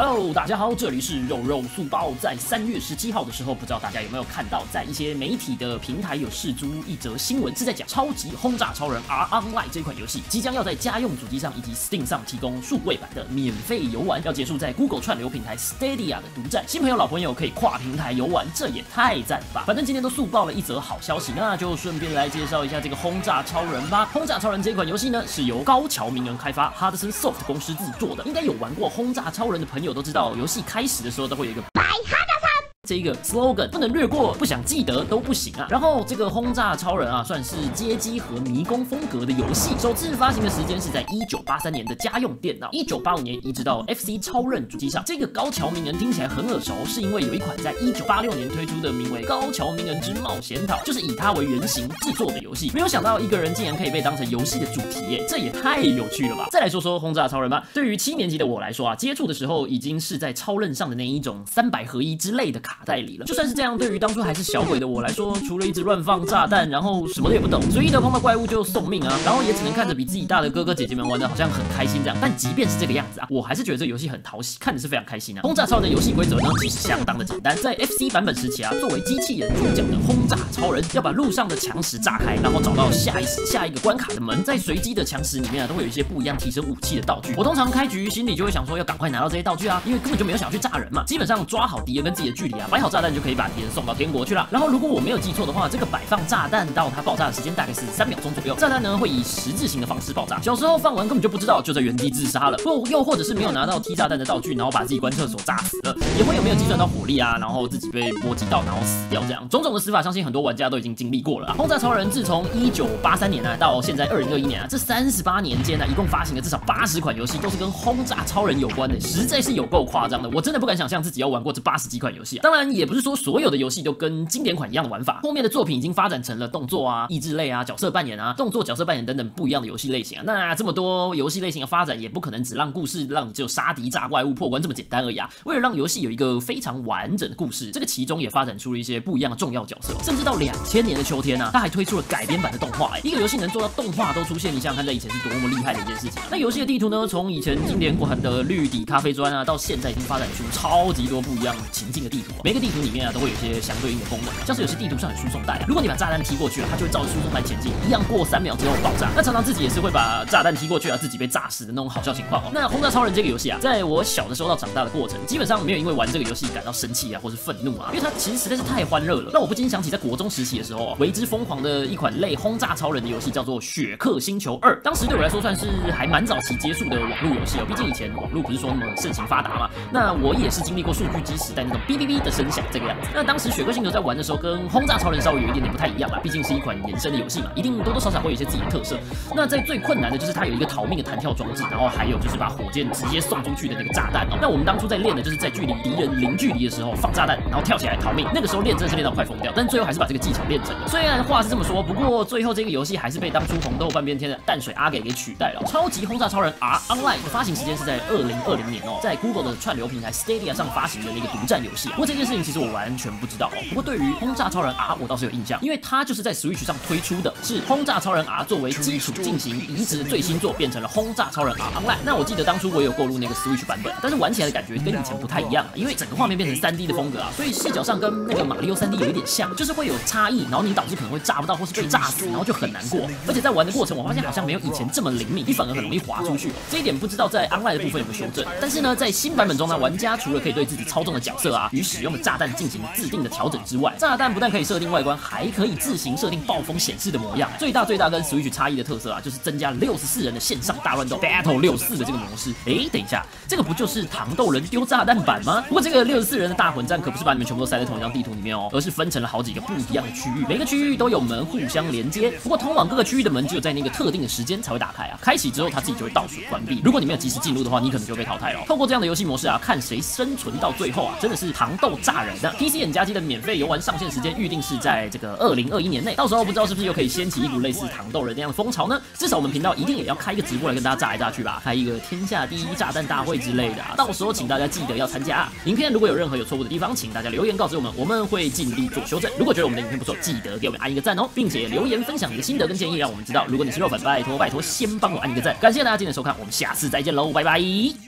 Hello，大家好，这里是肉肉速报。在三月十七号的时候，不知道大家有没有看到，在一些媒体的平台有释出一则新闻，是在讲《超级轰炸超人 R Online》这款游戏即将要在家用主机上以及 Steam 上提供数位版的免费游玩，要结束在 Google 串流平台 Stadia 的独占。新朋友、老朋友可以跨平台游玩，这也太赞了吧！反正今天都速报了一则好消息，那就顺便来介绍一下这个轰炸超人吧。轰炸超人这款游戏呢，是由高桥名人开发，Hudson Soft 公司制作的。应该有玩过轰炸超人的朋友都知道，游戏开始的时候都会有一个。这一个 slogan 不能略过，不想记得都不行啊。然后这个轰炸超人啊，算是街机和迷宫风格的游戏。首次发行的时间是在一九八三年的家用电脑，一九八五年移植到 FC 超任主机上。这个高桥名人听起来很耳熟，是因为有一款在一九八六年推出的名为《高桥名人之冒险岛》，就是以他为原型制作的游戏。没有想到一个人竟然可以被当成游戏的主题耶，这也太有趣了吧！再来说说轰炸超人吧。对于七年级的我来说啊，接触的时候已经是在超任上的那一种三百合一之类的卡。代理了，就算是这样，对于当初还是小鬼的我来说，除了一直乱放炸弹，然后什么都也不懂，随意的碰到怪物就送命啊，然后也只能看着比自己大的哥哥姐姐们玩的好像很开心这样。但即便是这个样子啊，我还是觉得这游戏很讨喜，看的是非常开心啊。轰炸超人的游戏规则呢，其实相当的简单，在 FC 版本时期啊，作为机器人主角的轰炸超人，要把路上的墙石炸开，然后找到下一下一个关卡的门，在随机的墙石里面啊，都会有一些不一样提升武器的道具。我通常开局心里就会想说，要赶快拿到这些道具啊，因为根本就没有想要去炸人嘛。基本上抓好敌人跟自己的距离啊，摆好炸弹就可以把。敌人送到天国去了。然后，如果我没有记错的话，这个摆放炸弹到它爆炸的时间大概是三秒钟左右。炸弹呢会以十字形的方式爆炸。小时候放完根本就不知道，就在原地自杀了。或又或者是没有拿到踢炸弹的道具，然后把自己关厕所炸死了。也会有没有计算到火力啊，然后自己被波及到，然后死掉这样。种种的死法，相信很多玩家都已经经历过了。轰炸超人自从一九八三年啊到现在二零二一年啊，这三十八年间呢，一共发行了至少八十款游戏，都是跟轰炸超人有关的，实在是有够夸张的。我真的不敢想象自己要玩过这八十几款游戏啊。当然，然也不是说所有的游戏都跟经典款一样的玩法，后面的作品已经发展成了动作啊、益智类啊、角色扮演啊、动作角色扮演等等不一样的游戏类型啊。那这么多游戏类型的发展，也不可能只让故事让你只有杀敌、炸怪物、破关这么简单而已啊。为了让游戏有一个非常完整的故事，这个其中也发展出了一些不一样的重要角色。甚至到两千年的秋天呢，他还推出了改编版的动画。一个游戏能做到动画都出现，你想想看，在以前是多么厉害的一件事情。那游戏的地图呢，从以前经典款的绿底咖啡砖啊，到现在已经发展出超级多不一样情境的地图。每个地图里面啊，都会有一些相对应的功能。像是有些地图上有输送带啊，如果你把炸弹踢过去了，它就会照着输送带前进，一样过三秒之后爆炸。那常常自己也是会把炸弹踢过去啊，自己被炸死的那种好笑情况哦。那轰炸超人这个游戏啊，在我小的时候到长大的过程，基本上没有因为玩这个游戏感到生气啊，或是愤怒啊，因为它其实实在是太欢乐了。那我不禁想起在国中时期的时候啊，为之疯狂的一款类轰炸超人的游戏叫做《雪克星球二》，当时对我来说算是还蛮早期接触的网络游戏哦。毕竟以前网络不是说那么盛行发达嘛。那我也是经历过数据机时代那种哔哔哔的声响这个样子。那当时雪克星球在玩的时候，跟轰炸超人稍微有一点点不太一样啦，毕竟是一款衍生的游戏嘛，一定多多少少会有一些自己的特色。那在最困难的就是它有一个逃命的弹跳装置，然后还有就是把火箭直接送出去的那个炸弹哦。那我们当初在练的就是在距离敌人零距离的时候放炸弹，然后跳起来逃命。那个时候练真的是练到快疯掉，但最后还是把这个技巧练成了。虽然话是这么说，不过最后这个游戏还是被当初红豆半边天的淡水阿给给取代了。超级轰炸超人 R Online 的发行时间是在二零二零年哦，在 Google 的串流平台 Stadia 上发行的那个独占游戏啊。不过这件事情其实我完全不知道哦。不过对于轰炸超人 R，我倒是有印象，因为它就是在 Switch 上推出的，是轰炸超人 R 作为基础进行移植的最新作，变成了轰炸超人 R Online。那我记得当初我有购入那个 Switch 版本，但是玩起来的感觉跟以前不太一样，因为整个画面变成 3D 的风格啊，所以视角上跟那个马里奥 3D 有一点像，就是会有差异，然后你导致可能会炸不到或是被炸死，然后就很难过。而且在玩的过程，我发现好像没有以前这么灵敏，你反而很容易滑出去。这一点不知道在 Online 的部分有没有修正。但是呢，在新版本中呢，玩家除了可以对自己操纵的角色啊与使用的炸弹进行自定的调整之外，炸弹不但可以设定外观，还可以自行设定暴风显示的模样。最大最大跟 Switch 差异的特色啊，就是增加了六十四人的线上大乱斗 Battle 六四的这个模式。哎，等一下，这个不就是糖豆人丢炸弹版吗？不过这个六十四人的大混战可不是把你们全部都塞在同一张地图里面哦，而是分成了好几个不一样的区域，每个区域都有门互相连接。不过通往各个区域的门只有在那个特定的时间才会打开啊，开启之后它自己就会倒数关闭。如果你没有及时进入的话，你可能就被淘汰了。透过这样的游戏模式啊，看谁生存到最后啊，真的是糖豆炸人的。PC 眼加机的免费游玩上线时间预定是在这个二零二一年内，到时候不知道是不是又可以掀起一股类似糖豆人那样的风潮呢？至少我们频道一定也要开一个直播来跟大家炸来炸去吧，开一个天下第一炸弹大会之类的。到时候请大家记得要参加。影片如果有任何有错误的地方，请大家留言告知我们，我们会尽力做修正。如果觉得我们的影片不错，记得给我们按一个赞哦，并且留言分享你的心得跟建议，让我们知道。如果你是肉粉，拜托拜托先帮我按一个赞，感谢大家今天的收看，我们下次再见喽，拜拜。